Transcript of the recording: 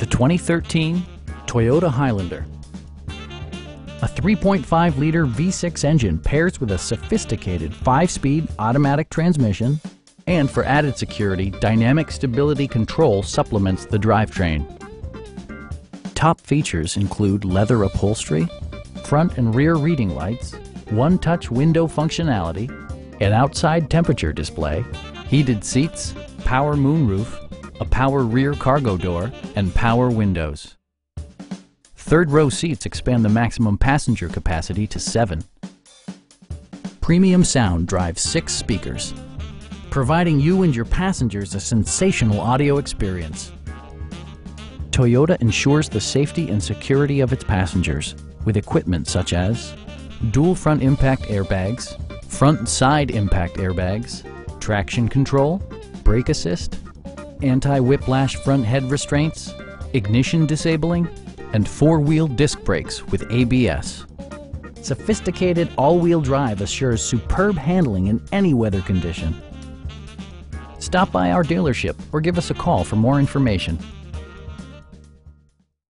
The 2013 Toyota Highlander. A 3.5-liter V6 engine pairs with a sophisticated 5-speed automatic transmission, and for added security, dynamic stability control supplements the drivetrain. Top features include leather upholstery, front and rear reading lights, one-touch window functionality, an outside temperature display, heated seats, power moonroof, a power rear cargo door, and power windows. Third row seats expand the maximum passenger capacity to seven. Premium sound drives six speakers, providing you and your passengers a sensational audio experience. Toyota ensures the safety and security of its passengers with equipment such as dual front impact airbags, front side impact airbags, traction control, brake assist, anti-whiplash front head restraints, ignition disabling, and four-wheel disc brakes with ABS. Sophisticated all-wheel drive assures superb handling in any weather condition. Stop by our dealership or give us a call for more information.